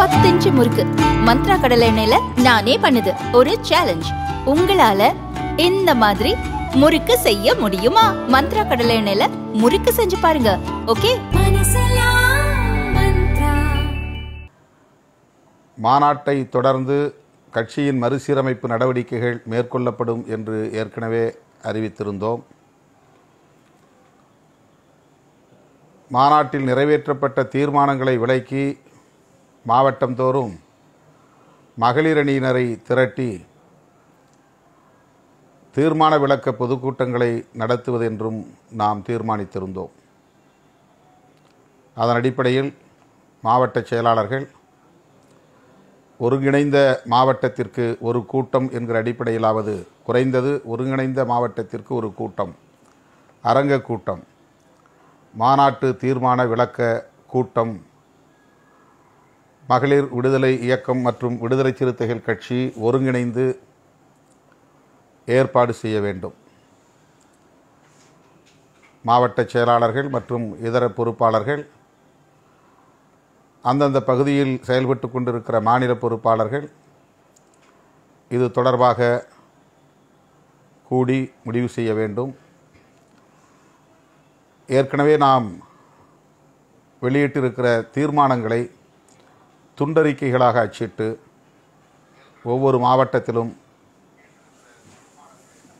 பத்து இன்ச்சு முறுக்கு. மந்த்ரா கடலை எண்ணெயில நானே பண்ணுது. ஒரு சேலஞ்ச் உங்களால இந்த மாதிரி முறுக்கு செய்ய முடியுமா? மந்த்ரா கடலை எண்ணெயில முறுக்கு செஞ்சு பாருங்க. ஓகே மாநாட்டை தொடர்ந்து கட்சியின் மறுசீரமைப்பு நடவடிக்கைகள் மேற்கொள்ளப்படும் என்று ஏற்கனவே அறிவித்திருந்தோம். மாநாட்டில் நிறைவேற்றப்பட்ட தீர்மானங்களை விலக்கி மாவட்டந்தோறும் மகளிர் அணியினரை திரட்டி தீர்மான விளக்க பொதுக்கூட்டங்களை நடத்துவது என்றும் நாம் தீர்மானித்திருந்தோம். அதன் அடிப்படையில் மாவட்ட செயலாளர்கள் ஒருங்கிணைந்த மாவட்டத்திற்கு ஒரு கூட்டம் என்கிற அடிப்படையிலாவது குறைந்தது ஒருங்கிணைந்த மாவட்டத்திற்கு ஒரு கூட்டம் அரங்க கூட்டம் மாநாட்டு தீர்மான விளக்க கூட்டம் மகளிர் விடுதலை இயக்கம் மற்றும் விடுதலை சிறுத்தைகள் கட்சி ஒருங்கிணைந்து ஏற்பாடு செய்ய வேண்டும். மாவட்ட செயலாளர்கள் மற்றும் இதர பொறுப்பாளர்கள் அந்தந்த பகுதியில் செயல்பட்டு கொண்டிருக்கிற மாநில பொறுப்பாளர்கள் இது தொடர்பாக கூடி முடிவு செய்ய வேண்டும். ஏற்கனவே நாம் வெளியிட்டிருக்கிற தீர்மானங்களை துண்டறிக்கைகளாக அச்சிட்டு ஒவ்வொரு மாவட்டத்திலும்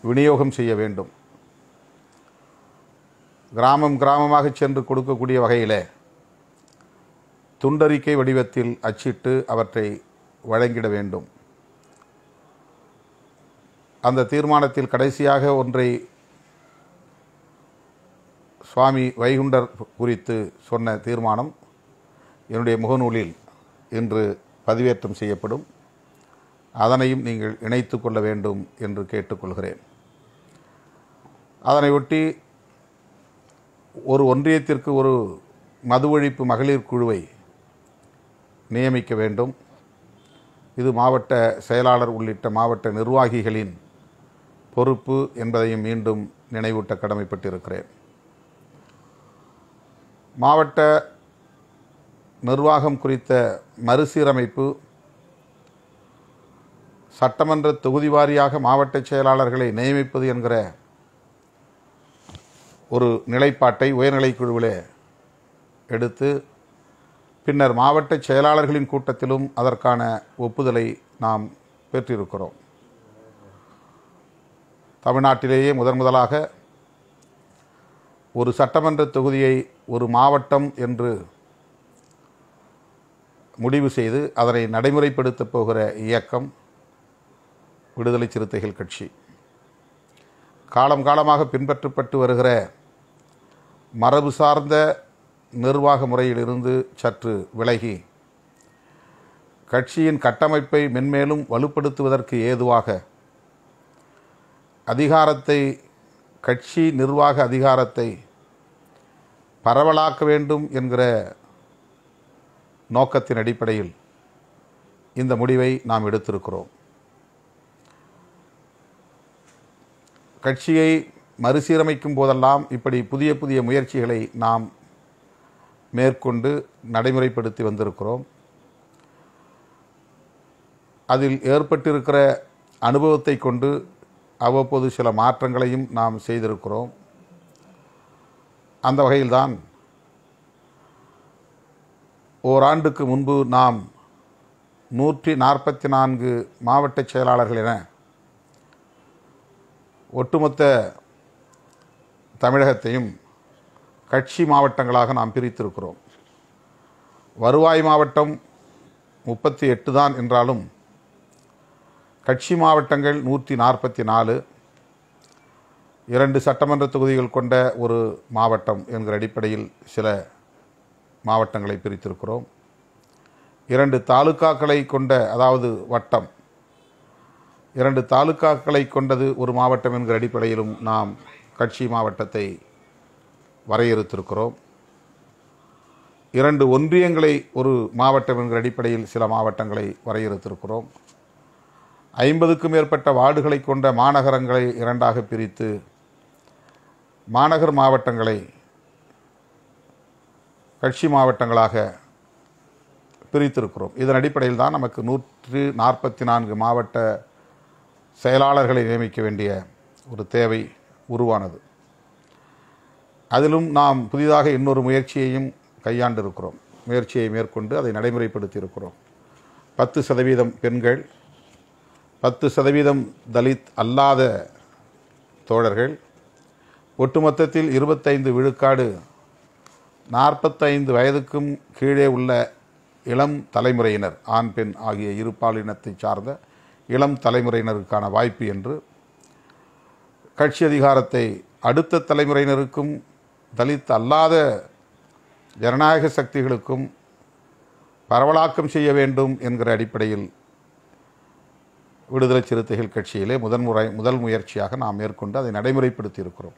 விநியோகம் செய்ய வேண்டும். கிராமம் கிராமமாக சென்று கொடுக்கக்கூடிய வகையிலே துண்டறிக்கை வடிவத்தில் அச்சிட்டு அவற்றை வழங்கிட வேண்டும். அந்த தீர்மானத்தில் கடைசியாக ஒன்றை சுவாமி வைகுண்டர் குறித்து சொன்ன தீர்மானம் என்னுடைய முகநூலில் இன்று பதிவேற்றம் செய்யப்படும். அதனையும் நீங்கள் இணைத்து கொள்ள வேண்டும் என்று கேட்டுக்கொள்கிறேன். அதனையொட்டி ஒரு ஒன்றியத்திற்கு ஒரு மது ஒழிப்பு மகளிர் குழுவை நியமிக்க வேண்டும். இது மாவட்ட செயலாளர் உள்ளிட்ட மாவட்ட நிர்வாகிகளின் பொறுப்பு என்பதையும் மீண்டும் நினைவூட்ட கடமைப்பட்டிருக்கிறேன். மாவட்ட நிர்வாகம் குறித்த மறுசீரமைப்பு சட்டமன்ற தொகுதி வாரியாக மாவட்ட செயலாளர்களை நியமிப்பது என்கிற ஒரு நிலைப்பாட்டை உயர்நிலைக் குழுவிலே எடுத்து பின்னர் மாவட்ட செயலாளர்களின் கூட்டத்திலும் அதற்கான ஒப்புதலை நாம் பெற்றிருக்கிறோம். தமிழ்நாட்டிலேயே முதன் முதலாக ஒரு சட்டமன்ற தொகுதியை ஒரு மாவட்டம் என்று முடிவு செய்து அதனை நடைமுறைப்படுத்தப் போகிற இயக்கம் விடுதலை சிறுத்தைகள் கட்சி. காலம் காலமாக பின்பற்றப்பட்டு வருகிற மரபு சார்ந்த நிர்வாக முறையிலிருந்து சற்று விலகி கட்சியின் கட்டமைப்பை மென்மேலும் வலுப்படுத்துவதற்கு ஏதுவாக அதிகாரத்தை கட்சி நிர்வாக அதிகாரத்தை பரவலாக்க வேண்டும் என்கிற நோக்கத்தின் அடிப்படையில் இந்த முடிவை நாம் எடுத்திருக்கிறோம். கட்சியை மறுசீரமைக்கும் போதெல்லாம் இப்படி புதிய புதிய முயற்சிகளை நாம் மேற்கொண்டு நடைமுறைப்படுத்தி வந்திருக்கிறோம். அதில் ஏற்பட்டிருக்கிற அனுபவத்தை கொண்டு அவ்வப்போது சில மாற்றங்களையும் நாம் செய்திருக்கிறோம். அந்த வகையில்தான் ஓராண்டுக்கு முன்பு நாம் நூற்றி நாற்பத்தி நான்கு மாவட்ட செயலாளர்கள் என ஒட்டுமொத்த தமிழகத்தையும் கட்சி மாவட்டங்களாக நாம் பிரித்திருக்கிறோம். வருவாய் மாவட்டம் முப்பத்தி எட்டு தான் என்றாலும் கட்சி மாவட்டங்கள் நூற்றி நாற்பத்தி நாலு. இரண்டு சட்டமன்ற தொகுதிகள் கொண்ட ஒரு மாவட்டம் என்கிற அடிப்படையில் சில மாவட்டங்களை பிரித்திருக்கிறோம். இரண்டு தாலுக்காக்களை கொண்ட அதாவது வட்டம். இரண்டு தாலுக்காக்களை கொண்டது ஒரு மாவட்டம் என்கிற அடிப்படையிலும் நாம் கட்சி மாவட்டத்தை வரையறுத்திருக்கிறோம். இரண்டு ஒன்றியங்களை ஒரு மாவட்டம் என்கிற அடிப்படையில் சில மாவட்டங்களை வரையறுத்திருக்கிறோம். ஐம்பதுக்கும் மேற்பட்ட வார்டுகளை கொண்ட மாநகரங்களை இரண்டாக பிரித்து மாநகர் மாவட்டங்களை கட்சி மாவட்டங்களாக பிரித்திருக்கிறோம். இதன் அடிப்படையில் தான் நமக்கு நூற்று நாற்பத்தி நான்கு மாவட்ட செயலாளர்களை நியமிக்க வேண்டிய ஒரு தேவை உருவானது. அதிலும் நாம் புதிதாக இன்னொரு முயற்சியையும் கையாண்டிருக்கிறோம். முயற்சியை மேற்கொண்டு அதை நடைமுறைப்படுத்தி இருக்கிறோம் பத்து சதவீதம் பெண்கள் பத்து சதவீதம் தலித் அல்லாத தோழர்கள் ஒட்டுமொத்தத்தில் இருபத்தைந்து விழுக்காடு நாற்பத்தைந்து வயதுக்கும் கீழே உள்ள இளம் தலைமுறையினர் ஆண் பெண் ஆகிய இரு பாலினத்தை சார்ந்த இளம் தலைமுறையினருக்கான வாய்ப்பு என்று கட்சி அதிகாரத்தை அடுத்த தலைமுறையினருக்கும் தலித் அல்லாத ஜனநாயக சக்திகளுக்கும் பரவலாக்கம் செய்ய வேண்டும் என்கிற அடிப்படையில் விடுதலை சிறுத்தைகள் கட்சியிலே முதன்முறை முதல் முயற்சியாக நாம் மேற்கொண்டு அதை நடைமுறைப்படுத்தி இருக்கிறோம்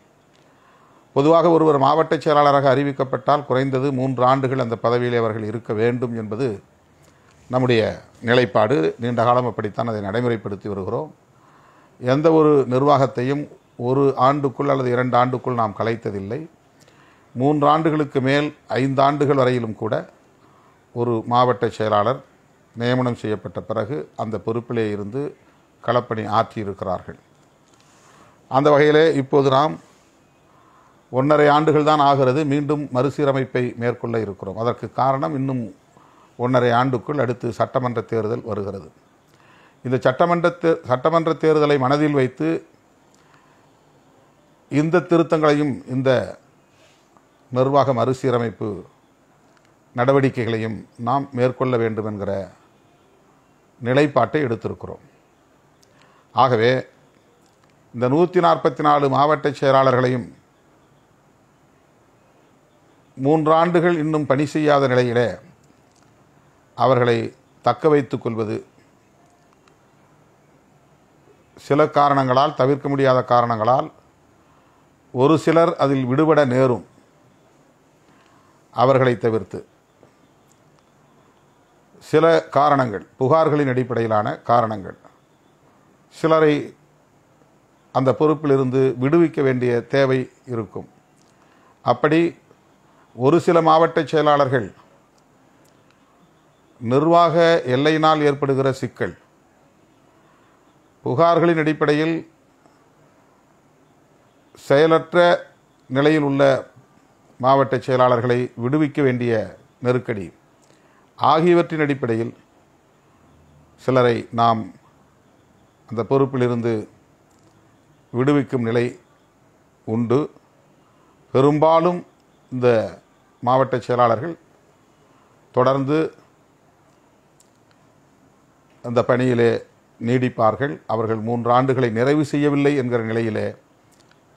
பொதுவாக ஒருவர் மாவட்ட செயலாளராக அறிவிக்கப்பட்டால் குறைந்தது மூன்று ஆண்டுகள் அந்த பதவியிலே அவர்கள் இருக்க வேண்டும் என்பது நம்முடைய நிலைப்பாடு. நீண்ட காலம் அப்படித்தான் அதை நடைமுறைப்படுத்தி வருகிறோம். எந்த ஒரு நிர்வாகத்தையும் ஒரு ஆண்டுக்குள் அல்லது இரண்டு ஆண்டுக்குள் நாம் கலைத்ததில்லை. மூன்று ஆண்டுகளுக்கு மேல் ஐந்து ஆண்டுகள் வரையிலும் கூட ஒரு மாவட்ட செயலாளர் நியமனம் செய்யப்பட்ட பிறகு அந்த பொறுப்பிலே இருந்து களப்பணி ஆற்றியிருக்கிறார்கள். அந்த வகையிலே இப்போது நாம் ஒன்றரை ஆண்டுகள் தான் ஆகிறது. மீண்டும் மறுசீரமைப்பை மேற்கொள்ள இருக்கிறோம். அதற்கு காரணம் இன்னும் ஒன்றரை ஆண்டுக்குள் அடுத்து சட்டமன்ற தேர்தல் வருகிறது. இந்த சட்டமன்ற தே சட்டமன்ற தேர்தலை மனதில் வைத்து இந்த திருத்தங்களையும் இந்த நிர்வாக மறுசீரமைப்பு நடவடிக்கைகளையும் நாம் மேற்கொள்ள வேண்டும் என்கிற நிலைப்பாட்டை எடுத்திருக்கிறோம். ஆகவே இந்த நூற்றி நாற்பத்தி நாலு மாவட்ட செயலாளர்களையும் மூன்றாண்டுகள் இன்னும் பணி செய்யாத நிலையிலே அவர்களை தக்க வைத்துக் கொள்வது சில காரணங்களால் தவிர்க்க முடியாத காரணங்களால் ஒரு சிலர் அதில் விடுபட நேரும் அவர்களை தவிர்த்து. சில காரணங்கள் புகார்களின் அடிப்படையிலான காரணங்கள். சிலரை அந்த பொறுப்பிலிருந்து விடுவிக்க வேண்டிய தேவை இருக்கும். அப்படி ஒரு சில மாவட்ட செயலாளர்கள் நிர்வாக எல்லையினால் ஏற்படுகிற சிக்கல் புகார்களின் அடிப்படையில் செயலற்ற நிலையில் உள்ள மாவட்ட செயலாளர்களை விடுவிக்க வேண்டிய நெருக்கடி ஆகியவற்றின் அடிப்படையில் சிலரை நாம் அந்த பொறுப்பிலிருந்து விடுவிக்கும் நிலை உண்டு. பெரும்பாலும் இந்த மாவட்ட செயலாளர்கள் தொடர்ந்து அந்த பணியிலே நீடிப்பார்கள். அவர்கள் மூன்று ஆண்டுகளை நிறைவு செய்யவில்லை என்கிற நிலையிலே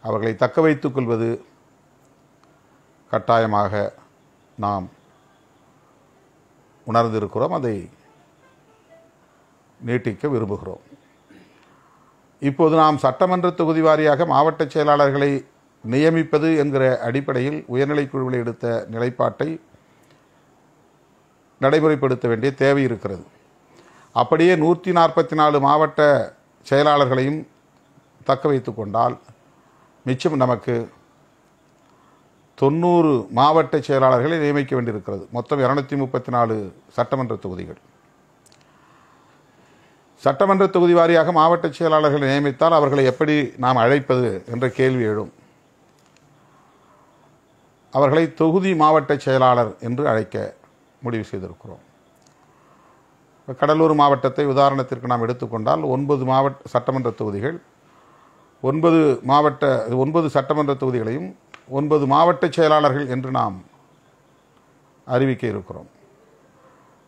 அவர்களை தக்க வைத்துக் கொள்வது கட்டாயமாக நாம் உணர்ந்திருக்கிறோம். அதை நீட்டிக்க விரும்புகிறோம். இப்போது நாம் சட்டமன்ற தொகுதி வாரியாக மாவட்ட செயலாளர்களை நியமிப்பது என்கிற அடிப்படையில் உயர்நிலைக் குழுவில் எடுத்த நிலைப்பாட்டை நடைமுறைப்படுத்த வேண்டிய தேவை இருக்கிறது. அப்படியே நூற்றி நாற்பத்தி நாலு மாவட்ட செயலாளர்களையும் தக்க வைத்து கொண்டால் மிச்சம் நமக்கு தொண்ணூறு மாவட்ட செயலாளர்களை நியமிக்க வேண்டியிருக்கிறது. மொத்தம் இரநூத்தி முப்பத்தி நாலு சட்டமன்ற தொகுதிகள். சட்டமன்ற தொகுதி வாரியாக மாவட்ட செயலாளர்களை நியமித்தால் அவர்களை எப்படி நாம் அழைப்பது என்ற கேள்வி எழும். அவர்களை தொகுதி மாவட்ட செயலாளர் என்று அழைக்க முடிவு செய்திருக்கிறோம். கடலூர் மாவட்டத்தை உதாரணத்திற்கு நாம் எடுத்துக்கொண்டால் ஒன்பது மாவட்ட சட்டமன்ற தொகுதிகள் ஒன்பது மாவட்ட ஒன்பது சட்டமன்ற தொகுதிகளையும் ஒன்பது மாவட்ட செயலாளர்கள் என்று நாம் அறிவிக்க இருக்கிறோம்.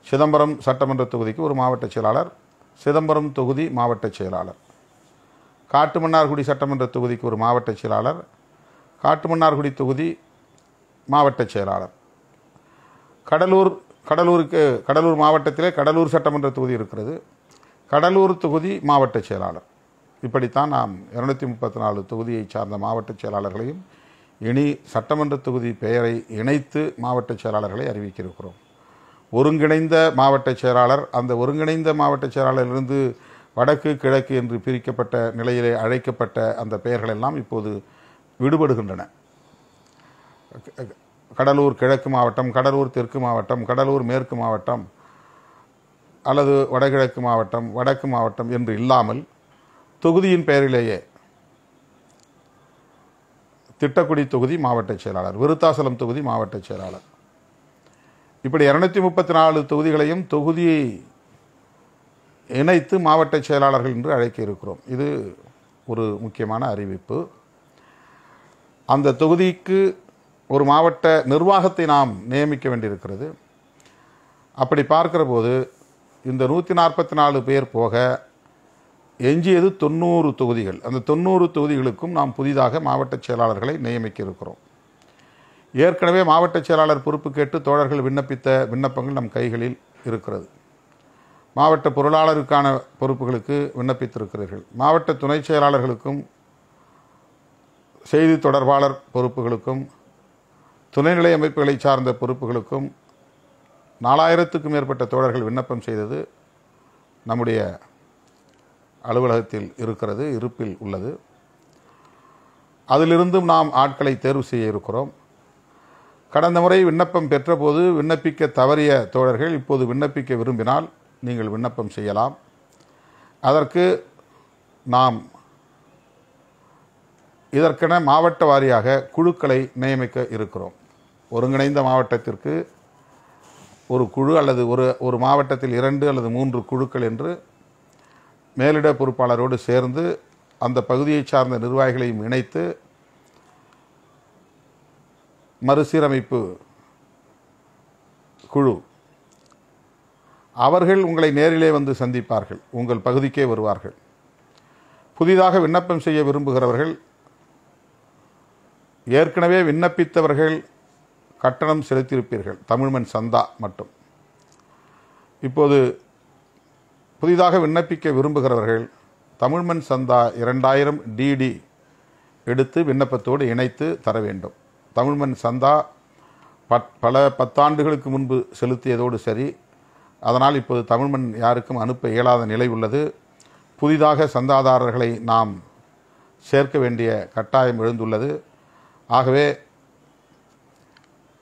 சிதம்பரம் சட்டமன்ற தொகுதிக்கு ஒரு மாவட்ட செயலாளர் சிதம்பரம் தொகுதி மாவட்ட செயலாளர். காட்டுமன்னார்குடி சட்டமன்ற தொகுதிக்கு ஒரு மாவட்ட செயலாளர் காட்டுமன்னார்குடி தொகுதி மாவட்ட செயலாளர். கடலூர் கடலூருக்கு கடலூர் மாவட்டத்திலே கடலூர் சட்டமன்ற தொகுதி இருக்கிறது. கடலூர் தொகுதி மாவட்ட செயலாளர். இப்படித்தான் நாம் இருநூத்தி முப்பத்தி நாலு தொகுதியை சார்ந்த மாவட்ட செயலாளர்களையும் இனி சட்டமன்ற தொகுதி பெயரை இணைத்து மாவட்ட செயலாளர்களை அறிவிக்கிருக்கிறோம் ஒருங்கிணைந்த மாவட்ட செயலாளர் அந்த ஒருங்கிணைந்த மாவட்ட செயலாளரிலிருந்து வடக்கு கிழக்கு என்று பிரிக்கப்பட்ட நிலையிலே அழைக்கப்பட்ட அந்த பெயர்கள் எல்லாம் இப்போது விடுபடுகின்றன. கடலூர் கிழக்கு மாவட்டம் கடலூர் தெற்கு மாவட்டம் கடலூர் மேற்கு மாவட்டம் அல்லது வடகிழக்கு மாவட்டம் வடக்கு மாவட்டம் என்று இல்லாமல் தொகுதியின் பெயரிலேயே திட்டக்குடி தொகுதி மாவட்ட செயலாளர் விருத்தாசலம் தொகுதி மாவட்ட செயலாளர். இப்படி இரநூத்தி முப்பத்தி நாலு தொகுதிகளையும் தொகுதியை இணைத்து மாவட்ட செயலாளர்கள் என்று அழைக்க இருக்கிறோம். இது ஒரு முக்கியமான அறிவிப்பு. அந்த தொகுதிக்கு ஒரு மாவட்ட நிர்வாகத்தை நாம் நியமிக்க வேண்டியிருக்கிறது. அப்படி பார்க்கிற போது இந்த நூற்றி நாற்பத்தி நாலு பேர் போக எஞ்சியது தொண்ணூறு தொகுதிகள். அந்த தொண்ணூறு தொகுதிகளுக்கும் நாம் புதிதாக மாவட்ட செயலாளர்களை நியமிக்க இருக்கிறோம். ஏற்கனவே மாவட்ட செயலாளர் பொறுப்பு கேட்டு தோழர்கள் விண்ணப்பித்த விண்ணப்பங்கள் நம் கைகளில் இருக்கிறது. மாவட்ட பொருளாளருக்கான பொறுப்புகளுக்கு விண்ணப்பித்திருக்கிறீர்கள். மாவட்ட துணை செயலாளர்களுக்கும் செய்தி தொடர்பாளர் பொறுப்புகளுக்கும் துணைநிலை அமைப்புகளை சார்ந்த பொறுப்புகளுக்கும் நாலாயிரத்துக்கும் மேற்பட்ட தோழர்கள் விண்ணப்பம் செய்தது நம்முடைய அலுவலகத்தில் இருக்கிறது இருப்பில் உள்ளது. அதிலிருந்தும் நாம் ஆட்களை தேர்வு செய்ய இருக்கிறோம். கடந்த முறை விண்ணப்பம் பெற்றபோது விண்ணப்பிக்க தவறிய தோழர்கள் இப்போது விண்ணப்பிக்க விரும்பினால் நீங்கள் விண்ணப்பம் செய்யலாம். அதற்கு நாம் இதற்கென மாவட்ட வாரியாக குழுக்களை நியமிக்க இருக்கிறோம். ஒருங்கிணைந்த மாவட்டத்திற்கு ஒரு குழு அல்லது ஒரு ஒரு மாவட்டத்தில் இரண்டு அல்லது மூன்று குழுக்கள் என்று மேலிட பொறுப்பாளரோடு சேர்ந்து அந்த பகுதியை சார்ந்த நிர்வாகிகளையும் இணைத்து மறுசீரமைப்பு குழு. அவர்கள் உங்களை நேரிலே வந்து சந்திப்பார்கள். உங்கள் பகுதிக்கே வருவார்கள். புதிதாக விண்ணப்பம் செய்ய விரும்புகிறவர்கள் ஏற்கனவே விண்ணப்பித்தவர்கள் கட்டணம் செலுத்தியிருப்பீர்கள். தமிழ்மண் சந்தா மட்டும். இப்போது புதிதாக விண்ணப்பிக்க விரும்புகிறவர்கள் தமிழ்மண் சந்தா இரண்டாயிரம் டிடி எடுத்து விண்ணப்பத்தோடு இணைத்து தர வேண்டும். தமிழ்மண் சந்தா பட் பல பத்தாண்டுகளுக்கு முன்பு செலுத்தியதோடு சரி அதனால் இப்போது தமிழ்மண் யாருக்கும் அனுப்ப இயலாத நிலை உள்ளது. புதிதாக சந்தாதாரர்களை நாம் சேர்க்க வேண்டிய கட்டாயம் எழுந்துள்ளது. ஆகவே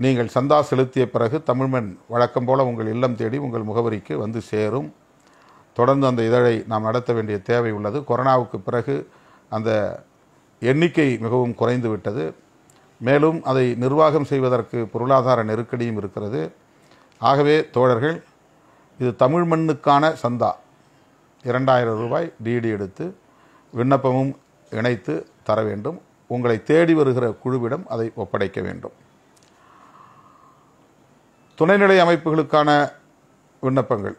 நீங்கள் சந்தா செலுத்திய பிறகு தமிழ்மண் வழக்கம் போல உங்கள் இல்லம் தேடி உங்கள் முகவரிக்கு வந்து சேரும். தொடர்ந்து அந்த இதழை நாம் நடத்த வேண்டிய தேவை உள்ளது. கொரோனாவுக்கு பிறகு அந்த எண்ணிக்கை மிகவும் குறைந்து விட்டது. மேலும் அதை நிர்வாகம் செய்வதற்கு பொருளாதார நெருக்கடியும் இருக்கிறது. ஆகவே தோழர்கள் இது தமிழ் மண்ணுக்கான சந்தா. இரண்டாயிரம் ரூபாய் டிடி எடுத்து விண்ணப்பமும் இணைத்து தர வேண்டும். உங்களை தேடி வருகிற குழுவிடம் அதை ஒப்படைக்க வேண்டும். துணைநிலை அமைப்புகளுக்கான விண்ணப்பங்கள்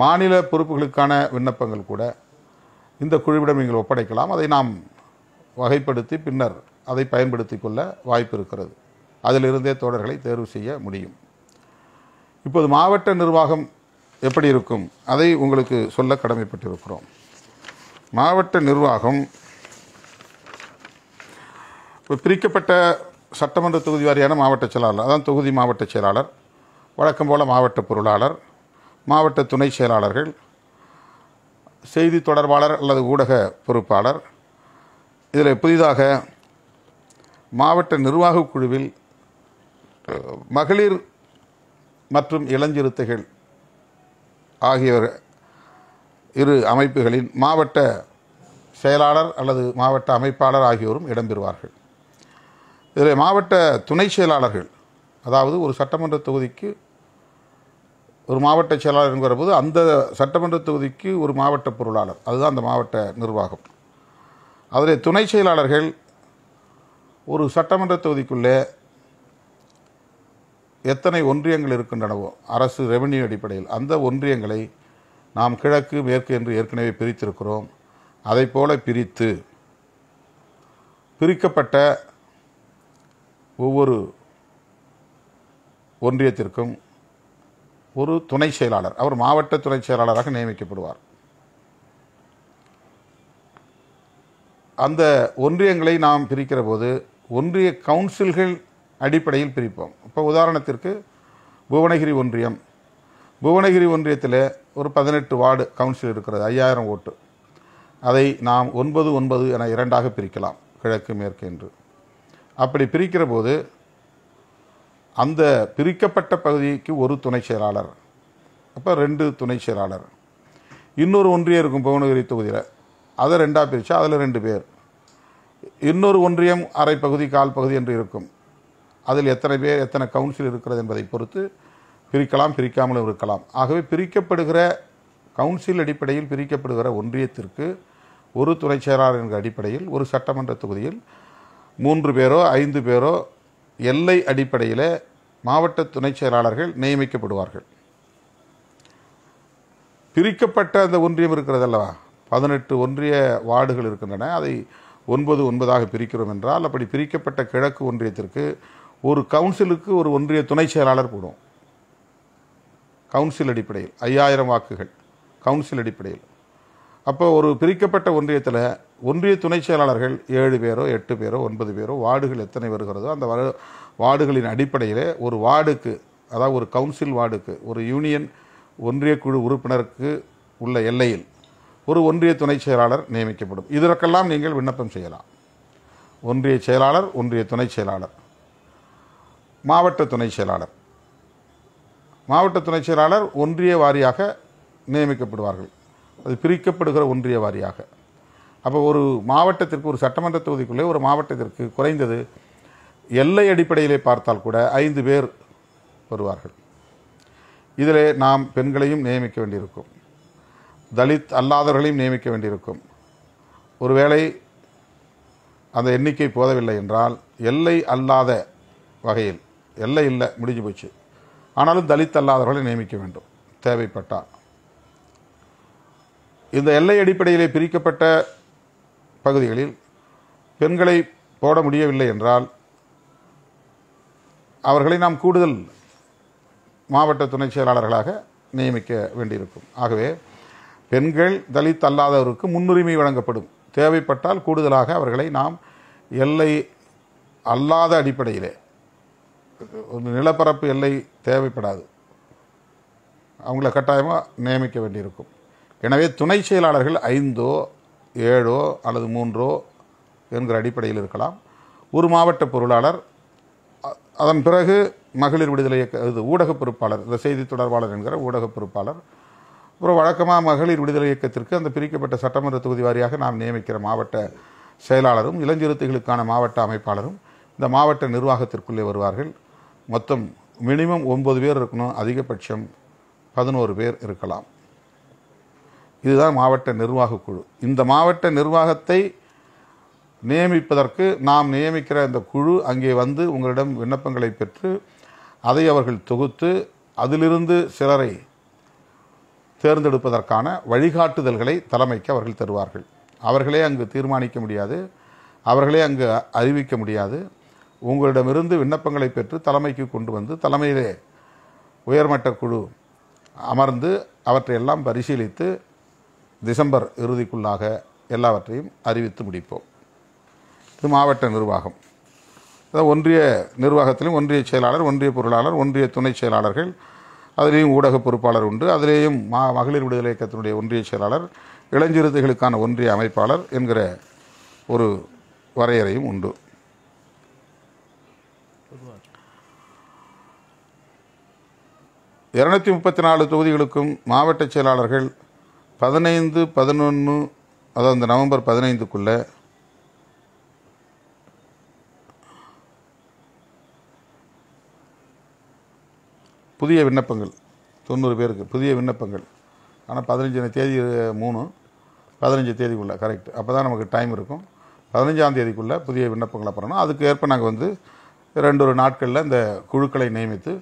மாநில பொறுப்புகளுக்கான விண்ணப்பங்கள் கூட இந்த குழுவிடம் நீங்கள் ஒப்படைக்கலாம். அதை நாம் வகைப்படுத்தி பின்னர் அதை பயன்படுத்தி கொள்ள வாய்ப்பு இருக்கிறது. அதிலிருந்தே தோழர்களை தேர்வு செய்ய முடியும். இப்போது மாவட்ட நிர்வாகம் எப்படி இருக்கும்? அதை உங்களுக்கு சொல்ல கடமைப்பட்டிருக்கிறோம். மாவட்ட நிர்வாகம் இப்போ பிரிக்கப்பட்ட சட்டமன்ற தொகுதி வாரியான மாவட்ட செயலாளர் அதான் தொகுதி மாவட்ட செயலாளர் வழக்கம் போல் மாவட்ட பொருளாளர் மாவட்ட துணை செயலாளர்கள் செய்தி தொடர்பாளர் அல்லது ஊடக பொறுப்பாளர். இதில் புதிதாக மாவட்ட நிர்வாகக் குழுவில் மகளிர் மற்றும் இளஞ்சிறுத்தைகள் ஆகியோர் இரு அமைப்புகளின் மாவட்ட செயலாளர் அல்லது மாவட்ட அமைப்பாளர் ஆகியோரும் இடம்பெறுவார்கள். இதில் மாவட்ட துணை செயலாளர்கள் அதாவது ஒரு சட்டமன்ற தொகுதிக்கு ஒரு மாவட்ட செயலாளர் என்கிற போது அந்த சட்டமன்ற தொகுதிக்கு ஒரு மாவட்ட பொருளாளர். அதுதான் அந்த மாவட்ட நிர்வாகம். அதில் துணை செயலாளர்கள் ஒரு சட்டமன்ற தொகுதிக்குள்ளே எத்தனை ஒன்றியங்கள் இருக்கின்றனவோ அரசு ரெவென்யூ அடிப்படையில் அந்த ஒன்றியங்களை நாம் கிழக்கு மேற்கு என்று ஏற்கனவே பிரித்திருக்கிறோம். அதைப் போல பிரித்து பிரிக்கப்பட்ட ஒவ்வொரு ஒன்றியத்திற்கும் ஒரு துணை செயலாளர் அவர் மாவட்ட துணை செயலாளராக நியமிக்கப்படுவார். அந்த ஒன்றியங்களை நாம் பிரிக்கிற போது ஒன்றிய கவுன்சில்கள் அடிப்படையில் பிரிப்போம். இப்போ உதாரணத்திற்கு புவனகிரி ஒன்றியம். புவனகிரி ஒன்றியத்தில் ஒரு பதினெட்டு வார்டு கவுன்சில் இருக்கிறது ஐயாயிரம் ஓட்டு. அதை நாம் ஒன்பது ஒன்பது என இரண்டாக பிரிக்கலாம் கிழக்கு மேற்கு என்று. அப்படி பிரிக்கிற போது அந்த பிரிக்கப்பட்ட பகுதிக்கு ஒரு துணை செயலாளர். அப்போ ரெண்டு துணை செயலாளர். இன்னொரு ஒன்றியம் இருக்கும் புவனகிரி தொகுதியில். அதை ரெண்டாக பிரித்தா அதில் ரெண்டு பேர். இன்னொரு ஒன்றியம் அரை பகுதி கால் பகுதி என்று இருக்கும். அதில் எத்தனை பேர் எத்தனை கவுன்சில் இருக்கிறது என்பதை பொறுத்து பிரிக்கலாம் பிரிக்காமலும் இருக்கலாம். ஆகவே பிரிக்கப்படுகிற கவுன்சில் அடிப்படையில் பிரிக்கப்படுகிற ஒன்றியத்திற்கு ஒரு துணை செயலாளர் என்ற அடிப்படையில் ஒரு சட்டமன்ற தொகுதியில் மூன்று பேரோ ஐந்து பேரோ எல்லை அடிப்படையில் மாவட்ட துணை செயலாளர்கள் நியமிக்கப்படுவார்கள். பிரிக்கப்பட்ட அந்த ஒன்றியம் இருக்கிறது அல்லவா பதினெட்டு ஒன்றிய வார்டுகள் இருக்கின்றன. அதை ஒன்பது ஒன்பதாக பிரிக்கிறோம் என்றால் அப்படி பிரிக்கப்பட்ட கிழக்கு ஒன்றியத்திற்கு ஒரு கவுன்சிலுக்கு ஒரு ஒன்றிய துணை செயலாளர் போடும் கவுன்சில் அடிப்படையில் ஐயாயிரம் வாக்குகள் கவுன்சில் அடிப்படையில். அப்போ ஒரு பிரிக்கப்பட்ட ஒன்றியத்தில் ஒன்றிய துணை செயலாளர்கள் ஏழு பேரோ எட்டு பேரோ ஒன்பது பேரோ வார்டுகள் எத்தனை வருகிறதோ அந்த வார்டுகளின் அடிப்படையில் ஒரு வார்டுக்கு அதாவது ஒரு கவுன்சில் வார்டுக்கு ஒரு யூனியன் ஒன்றிய குழு உறுப்பினருக்கு உள்ள எல்லையில் ஒரு ஒன்றிய துணை செயலாளர் நியமிக்கப்படும். இதற்கெல்லாம் நீங்கள் விண்ணப்பம் செய்யலாம். ஒன்றிய செயலாளர் ஒன்றிய துணை செயலாளர். மாவட்ட துணை செயலாளர். மாவட்ட துணை செயலாளர் ஒன்றிய வாரியாக நியமிக்கப்படுவார்கள். அது பிரிக்கப்படுகிற ஒன்றிய வாரியாக. அப்போ ஒரு மாவட்டத்திற்கு ஒரு சட்டமன்ற தொகுதிக்குள்ளே ஒரு மாவட்டத்திற்கு குறைந்தது எல்லை அடிப்படையிலே பார்த்தால் கூட ஐந்து பேர் வருவார்கள். இதிலே நாம் பெண்களையும் நியமிக்க வேண்டியிருக்கும். தலித் அல்லாதவர்களையும் நியமிக்க வேண்டியிருக்கும். ஒருவேளை அந்த எண்ணிக்கை போதவில்லை என்றால் எல்லை அல்லாத வகையில் எல்லை இல்லை முடிஞ்சு போச்சு. ஆனாலும் தலித் அல்லாதவர்களை நியமிக்க வேண்டும். தேவைப்பட்டால். இந்த எல்லை அடிப்படையிலே பிரிக்கப்பட்ட பகுதிகளில் பெண்களை போட முடியவில்லை என்றால் அவர்களை நாம் கூடுதல் மாவட்ட துணை செயலாளர்களாக நியமிக்க வேண்டியிருக்கும். ஆகவே பெண்கள் தலித் அல்லாதவருக்கு முன்னுரிமை வழங்கப்படும். தேவைப்பட்டால் கூடுதலாக அவர்களை நாம் எல்லை அல்லாத அடிப்படையிலே ஒரு நிலப்பரப்பு எல்லை தேவைப்படாது. அவங்கள கட்டாயமாக நியமிக்க வேண்டியிருக்கும். எனவே துணை செயலாளர்கள் ஐந்தோ ஏழோ அல்லது மூன்றோ என்கிற அடிப்படையில் இருக்கலாம். ஒரு மாவட்ட பொருளாளர் அதன் பிறகு மகளிர் விடுதலை இயக்க இது ஊடக பொறுப்பாளர் இந்த செய்தி தொடர்பாளர் என்கிற ஊடக பொறுப்பாளர். அப்புறம் வழக்கமாக மகளிர் விடுதலை இயக்கத்திற்கு அந்த பிரிக்கப்பட்ட சட்டமன்ற தொகுதி வாரியாக நாம் நியமிக்கிற மாவட்ட செயலாளரும் இளஞ்சிறுத்தைகளுக்கான மாவட்ட அமைப்பாளரும் இந்த மாவட்ட நிர்வாகத்திற்குள்ளே வருவார்கள். மொத்தம் மினிமம் ஒன்பது பேர் இருக்கணும் அதிகபட்சம் பதினோரு பேர் இருக்கலாம். இதுதான் மாவட்ட நிர்வாகக் குழு. இந்த மாவட்ட நிர்வாகத்தை நியமிப்பதற்கு நாம் நியமிக்கிற இந்த குழு அங்கே வந்து உங்களிடம் விண்ணப்பங்களை பெற்று அதை அவர்கள் தொகுத்து அதிலிருந்து சிலரை தேர்ந்தெடுப்பதற்கான வழிகாட்டுதல்களை தலைமைக்கு அவர்கள் தருவார்கள். அவர்களே அங்கு தீர்மானிக்க முடியாது. அவர்களே அங்கு அறிவிக்க முடியாது. உங்களிடமிருந்து விண்ணப்பங்களை பெற்று தலைமைக்கு கொண்டு வந்து தலைமையிலே உயர்மட்ட குழு அமர்ந்து அவற்றை எல்லாம் பரிசீலித்து டிசம்பர் இறுதிக்குள்ளாக எல்லாவற்றையும் அறிவித்து முடிப்போம். இது மாவட்ட நிர்வாகம். அதாவது ஒன்றிய நிர்வாகத்திலும் ஒன்றிய செயலாளர் ஒன்றிய பொருளாளர் ஒன்றிய துணை செயலாளர்கள் அதிலேயும் ஊடக பொறுப்பாளர் உண்டு. அதிலேயும் மா மகளிர் விடுதலை இயக்கத்தினுடைய ஒன்றிய செயலாளர் இளஞ்சிறுத்தைகளுக்கான ஒன்றிய அமைப்பாளர் என்கிற ஒரு வரையறையும் உண்டு. இருநூத்தி முப்பத்தி நாலு தொகுதிகளுக்கும் மாவட்ட செயலாளர்கள் பதினைந்து பதினொன்று அதாவது இந்த நவம்பர் பதினைந்துக்குள்ளே புதிய விண்ணப்பங்கள் தொண்ணூறு பேருக்கு புதிய விண்ணப்பங்கள். ஆனால் பதினஞ்சு தேதி மூணு பதினஞ்சு தேதிக்குள்ளே கரெக்ட் அப்போ தான் நமக்கு டைம் இருக்கும். பதினஞ்சாம் தேதிக்குள்ளே புதிய விண்ணப்பங்களை பண்ணணும் அதுக்கு ஏற்ப நாங்கள் வந்து ரெண்டு ஒரு நாட்களில் இந்த குழுக்களை நியமித்து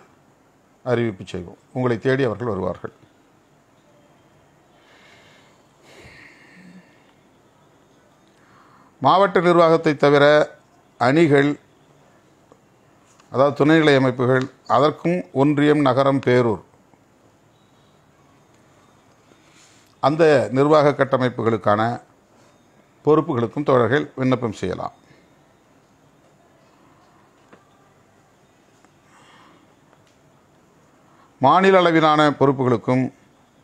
அறிவிப்பு செய்வோம். உங்களை தேடி அவர்கள் வருவார்கள். மாவட்ட நிர்வாகத்தை தவிர அணிகள் அதாவது துணைநிலை அமைப்புகள் அதற்கும் ஒன்றியம் நகரம் பேரூர். அந்த நிர்வாக கட்டமைப்புகளுக்கான பொறுப்புகளுக்கும் தோழர்கள் விண்ணப்பம் செய்யலாம். மாநில அளவிலான பொறுப்புகளுக்கும்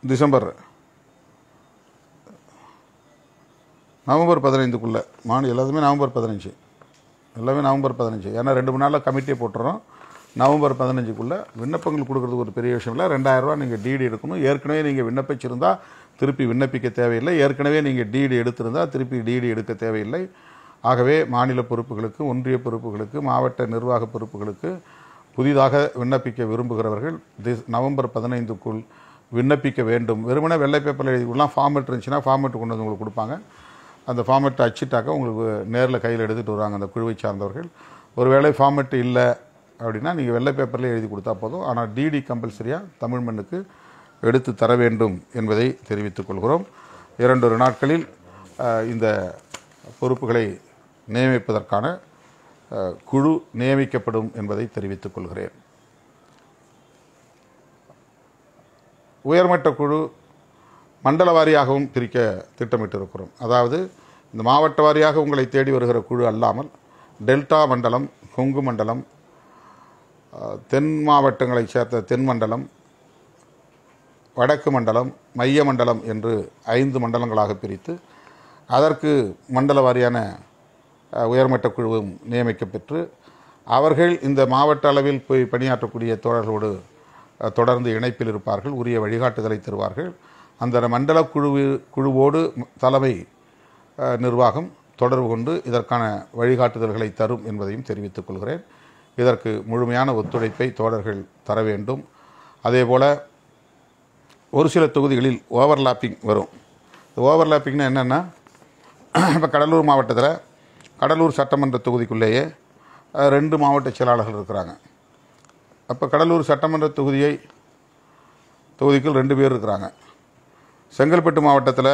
டிசம்பர் நவம்பர் பதினைந்துக்குள்ளே. மாநில எல்லாத்துமே நவம்பர் பதினஞ்சு. எல்லாமே நவம்பர் பதினஞ்சு. ஏன்னா ரெண்டு மூணு நாளில் கமிட்டியை போட்டுறோம். நவம்பர் பதினஞ்சுக்குள்ளே விண்ணப்பங்கள் கொடுக்குறதுக்கு ஒரு பெரிய விஷயம் இல்லை. ரெண்டாயிரரூவா நீங்கள் டிடி எடுக்கணும். ஏற்கனவே நீங்கள் விண்ணப்பிச்சிருந்தால் திருப்பி விண்ணப்பிக்க தேவையில்லை. ஏற்கனவே நீங்கள் டிடி எடுத்திருந்தால் திருப்பி டிடி எடுக்க தேவையில்லை. ஆகவே மாநில பொறுப்புகளுக்கு ஒன்றிய பொறுப்புகளுக்கு மாவட்ட நிர்வாக பொறுப்புகளுக்கு புதிதாக விண்ணப்பிக்க விரும்புகிறவர்கள் திஸ் நவம்பர் பதினைந்துக்குள் விண்ணப்பிக்க வேண்டும். வெறுமனே வெள்ளை பேப்பரில் எழுதிக்கலாம் ஃபார்மெட் இருந்துச்சுன்னா ஃபார்மெட் கொண்டு வந்து உங்களுக்கு கொடுப்பாங்க. அந்த ஃபார்மெட்டை அச்சிட்டாக்க உங்களுக்கு நேரில் கையில் எடுத்துகிட்டு வருவாங்க அந்த குழுவை சார்ந்தவர்கள். ஒருவேளை ஃபார்மெட் இல்லை அப்படின்னா நீங்கள் வெள்ளை பேப்பரில் எழுதி கொடுத்தா போதும். ஆனால் டிடி கம்பல்சரியாக தமிழ் மண்ணுக்கு எடுத்து தர வேண்டும் என்பதை தெரிவித்துக் கொள்கிறோம். இரண்டொரு நாட்களில் இந்த பொறுப்புகளை நியமிப்பதற்கான குழு நியமிக்கப்படும் என்பதை தெரிவித்துக் கொள்கிறேன். உயர்மட்ட குழு மண்டல வாரியாகவும் பிரிக்க திட்டமிட்டிருக்கிறோம். அதாவது இந்த மாவட்ட வாரியாக உங்களை தேடி வருகிற குழு அல்லாமல் டெல்டா மண்டலம் கொங்கு மண்டலம் தென் மாவட்டங்களைச் சேர்ந்த தென் மண்டலம் வடக்கு மண்டலம் மைய மண்டலம் என்று ஐந்து மண்டலங்களாக பிரித்து அதற்கு மண்டல வாரியான உயர்மட்ட குழுவும் நியமிக்கப்பெற்று அவர்கள் இந்த மாவட்ட அளவில் போய் பணியாற்றக்கூடிய தோழர்களோடு தொடர்ந்து இணைப்பில் இருப்பார்கள் உரிய வழிகாட்டுதலை தருவார்கள். அந்த மண்டல குழு குழுவோடு தலைமை நிர்வாகம் தொடர்பு கொண்டு இதற்கான வழிகாட்டுதல்களை தரும் என்பதையும் தெரிவித்துக் கொள்கிறேன். இதற்கு முழுமையான ஒத்துழைப்பை தோழர்கள் தர வேண்டும். அதேபோல் ஒரு சில தொகுதிகளில் ஓவர்லாப்பிங் வரும். இந்த ஓவர்லாப்பிங்னா என்னென்னா இப்போ கடலூர் மாவட்டத்தில் கடலூர் சட்டமன்ற தொகுதிக்குள்ளேயே ரெண்டு மாவட்ட செயலாளர்கள் இருக்கிறாங்க. அப்போ கடலூர் சட்டமன்ற தொகுதியை தொகுதிக்குள் ரெண்டு பேர் இருக்கிறாங்க. செங்கல்பட்டு மாவட்டத்தில்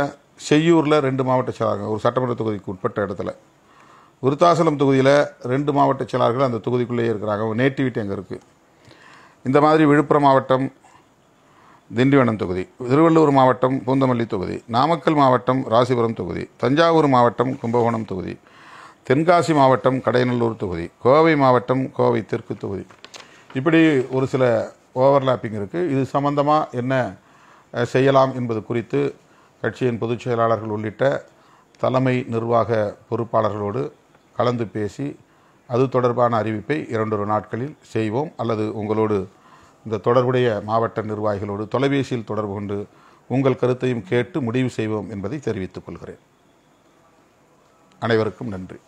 செய்யூரில் ரெண்டு மாவட்ட செயலாளர்கள் ஒரு சட்டமன்ற தொகுதிக்கு உட்பட்ட இடத்துல. விருத்தாசலம் தொகுதியில் ரெண்டு மாவட்ட செயலாளர்கள் அந்த தொகுதிக்குள்ளேயே இருக்கிறாங்க. நேட்டிவிட்டி அங்கே இருக்குது இந்த மாதிரி விழுப்புரம் மாவட்டம் திண்டிவனம் தொகுதி திருவள்ளூர் மாவட்டம் பூந்தமல்லி தொகுதி நாமக்கல் மாவட்டம் ராசிபுரம் தொகுதி தஞ்சாவூர் மாவட்டம் கும்பகோணம் தொகுதி தென்காசி மாவட்டம் கடையநல்லூர் தொகுதி கோவை மாவட்டம் கோவை தெற்கு தொகுதி. இப்படி ஒரு சில ஓவர்லாப்பிங் இருக்குது இது சம்பந்தமாக என்ன செய்யலாம் என்பது குறித்து கட்சியின் பொதுச் செயலாளர்கள் உள்ளிட்ட தலைமை நிர்வாக பொறுப்பாளர்களோடு கலந்து பேசி அது தொடர்பான அறிவிப்பை இரண்டொரு நாட்களில் செய்வோம். அல்லது உங்களோடு இந்த தொடர்புடைய மாவட்ட நிர்வாகிகளோடு தொலைபேசியில் தொடர்பு கொண்டு உங்கள் கருத்தையும் கேட்டு முடிவு செய்வோம் என்பதை தெரிவித்துக் கொள்கிறேன். அனைவருக்கும் நன்றி.